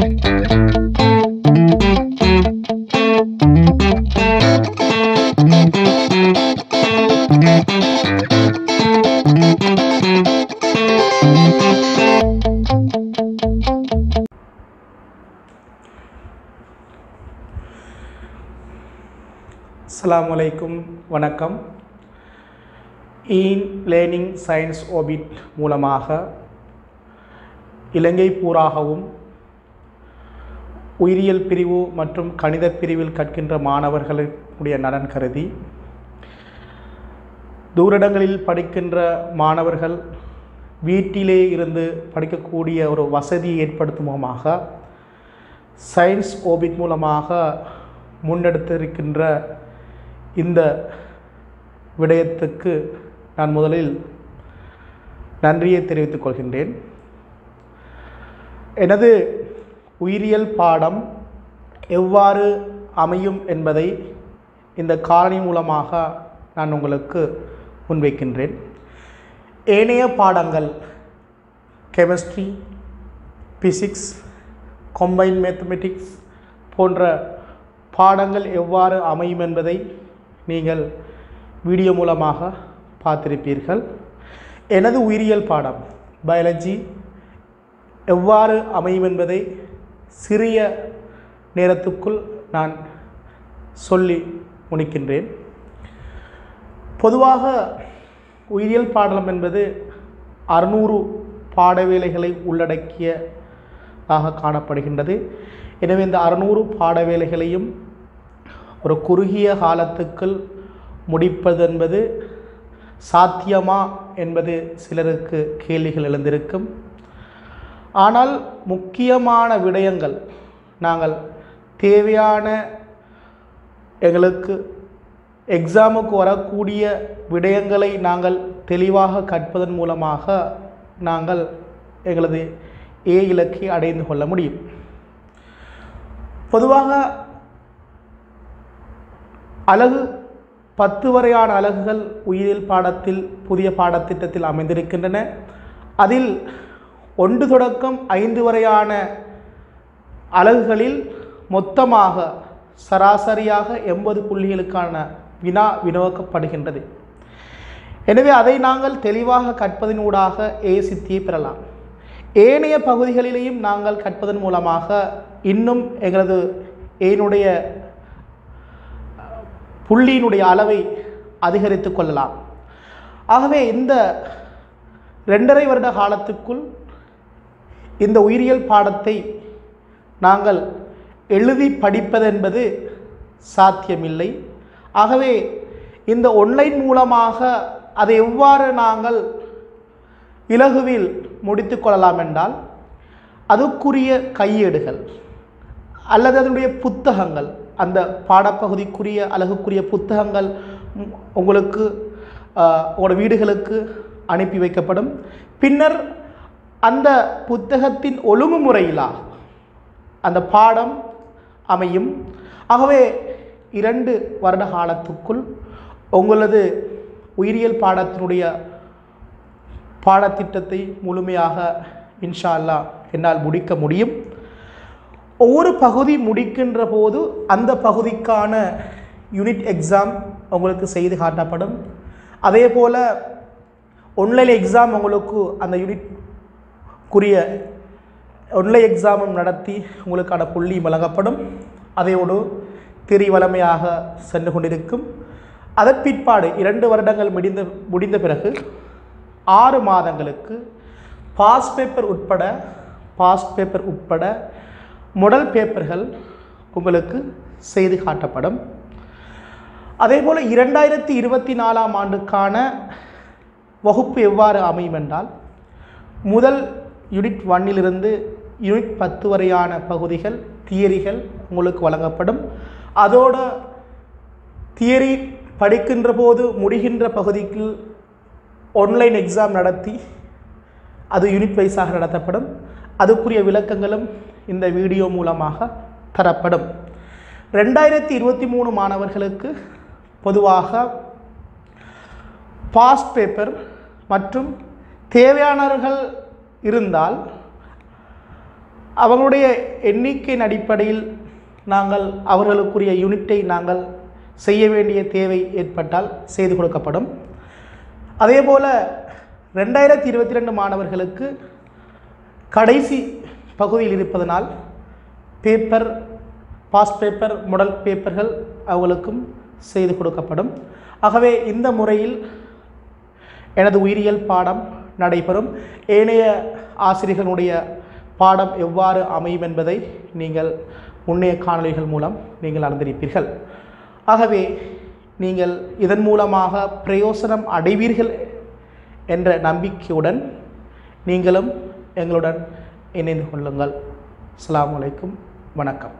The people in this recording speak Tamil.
அஸ்லாம் வணக்கம். இன் லேர்னிங் சயின்ஸ் ஓபிட் மூலமாக இலங்கை பூராகவும் உயிரியல் பிரிவு மற்றும் கணித பிரிவில் கற்கின்ற மாணவர்களுடைய நலன் கருதி தூரிடங்களில் படிக்கின்ற மாணவர்கள் வீட்டிலே இருந்து படிக்கக்கூடிய ஒரு வசதியை ஏற்படுத்தும் முகமாக சயின்ஸ் ஓபிட் மூலமாக முன்னெடுத்திருக்கின்ற இந்த விடயத்துக்கு நான் முதலில் நன்றியை தெரிவித்துக் கொள்கின்றேன். எனது உயிரியல் பாடம் எவ்வாறு அமையும் என்பதை இந்த காரணி மூலமாக நான் உங்களுக்கு முன்வைக்கின்றேன். ஏனைய பாடங்கள் கெமிஸ்ட்ரி பிசிக்ஸ் கொம்பைன் மேத்தமெட்டிக்ஸ் போன்ற பாடங்கள் எவ்வாறு அமையும் என்பதை நீங்கள் வீடியோ மூலமாக பார்த்திருப்பீர்கள். எனது உயிரியல் பாடம் பயாலஜி எவ்வாறு அமையும் என்பதை சிறிய நேரத்துக்குள் நான் சொல்லி முடிக்கின்றேன். பொதுவாக உயிரியல் பாடலம் என்பது அறுநூறு பாடவேலைகளை உள்ளடக்கியதாக காணப்படுகின்றது. எனவே இந்த அறுநூறு பாடவேலைகளையும் ஒரு குறுகிய காலத்துக்குள் முடிப்பது என்பது சாத்தியமா என்பது சிலருக்கு கேள்விகள் எழுந்திருக்கும். ஆனால் முக்கியமான விடயங்கள் நாங்கள் தேவையான எங்களுக்கு எக்ஸாமுக்கு வரக்கூடிய விடயங்களை நாங்கள் தெளிவாக கற்பதன் மூலமாக நாங்கள் எங்களது ஏ இலக்கை அடைந்து கொள்ள முடியும். பொதுவாக அலகு பத்து வரையான அலகுகள் உயிரியல் பாடத்தில் புதிய பாடத்திட்டத்தில் அமைந்திருக்கின்றன. அதில் ஒன்று தொடக்கம் ஐந்து வரையான அலகுகளில் மொத்தமாக சராசரியாக எண்பது புள்ளிகளுக்கான வினா வினோக்கப்படுகின்றது எனவே அதை நாங்கள் தெளிவாக கற்பதனூடாக ஏ சித்தியை பெறலாம். ஏனைய பகுதிகளிலேயும் நாங்கள் கற்பதன் மூலமாக இன்னும் எங்களது ஏனுடைய புள்ளியினுடைய அளவை அதிகரித்து கொள்ளலாம். ஆகவே இந்த ரெண்டரை வருட காலத்துக்குள் இந்த உயிரியல் பாடத்தை நாங்கள் எழுதி படிப்பதென்பது சாத்தியமில்லை. ஆகவே இந்த ஒன்லைன் மூலமாக அதை எவ்வாறு நாங்கள் இலகுவில் முடித்து கொள்ளலாம் என்றால் அதுக்குரிய கையேடுகள் அல்லது அதனுடைய புத்தகங்கள் அந்த பாடப்பகுதிக்குரிய அழகுக்குரிய புத்தகங்கள் உங்களுக்கு உங்களோட வீடுகளுக்கு அனுப்பி வைக்கப்படும். பின்னர் அந்த புத்தகத்தின் ஒழுங்குமுறையிலாக அந்த பாடம் அமையும். ஆகவே இரண்டு வருட காலத்துக்குள் உங்களது உயிரியல் பாடத்தினுடைய பாடத்திட்டத்தை முழுமையாக இன்ஷா அல்லாஹ் என்னால் முடிக்க முடியும். ஒவ்வொரு பகுதி முடிக்கின்ற போது அந்த பகுதிக்கான யூனிட் எக்ஸாம் உங்களுக்கு செய்து காட்டப்படும். அதே போல் ஒன்லைன் எக்ஸாம் உங்களுக்கு அந்த யூனிட் குறிய ஒன்லை எக்ஸாமும் நடத்தி உங்களுக்கான புள்ளியும் வழங்கப்படும் அதையோடு திரி வளமையாக சென்று கொண்டிருக்கும். அதன் பிற்பாடு இரண்டு வருடங்கள் முடிந்த முடிந்த பிறகு ஆறு மாதங்களுக்கு பாஸ் பேப்பர் உட்பட பாஸ் பேப்பர் உட்பட முடல் பேப்பர்கள் உங்களுக்கு செய்து காட்டப்படும். அதேபோல் இரண்டாயிரத்தி இருபத்தி நாலாம் ஆண்டுக்கான வகுப்பு எவ்வாறு அமையும் என்றால் முதல் யூனிட் ஒன்னிலிருந்து யூனிட் பத்து வரையான பகுதிகள் தியரிகள் உங்களுக்கு வழங்கப்படும். அதோட தியரி படிக்கின்ற போது முடிகின்ற பகுதிக்கு ஆன்லைன் எக்ஸாம் நடத்தி அது யூனிட் வைஸாக நடத்தப்படும். அதுக்குரிய விளக்கங்களும் இந்த வீடியோ மூலமாக தரப்படும். ரெண்டாயிரத்தி இருபத்தி மூணு மாணவர்களுக்கு பொதுவாக பாஸ்ட் பேப்பர் மற்றும் தேவையானவர்கள் இருந்தால் அவங்களுடைய எண்ணிக்கையின் அடிப்படையில் நாங்கள் அவர்களுக்குரிய யூனிட்டை நாங்கள் செய்ய வேண்டிய தேவை ஏற்பட்டால் செய்து கொடுக்கப்படும். அதே போல் ரெண்டாயிரத்தி இருபத்தி ரெண்டு மாணவர்களுக்கு கடைசி பகுதியில் இருப்பதனால் பேப்பர் பாஸ் பேப்பர் முடல் பேப்பர்கள் அவர்களுக்கும் செய்து கொடுக்கப்படும். ஆகவே இந்த முறையில் எனது உயிரியல் பாடம் நடைபெறும். ஏனைய ஆசிரியர்களுடைய பாடம் எவ்வாறு அமையும் என்பதை நீங்கள் முன்னைய காணொலிகள் மூலம் நீங்கள் அறிந்திருப்பீர்கள். ஆகவே நீங்கள் இதன் மூலமாக பிரயோசனம் அடைவீர்கள் என்ற நம்பிக்கையுடன் நீங்களும் எங்களுடன் இணைந்து கொள்ளுங்கள். அஸ்ஸலாமு அலைக்கும். வணக்கம்.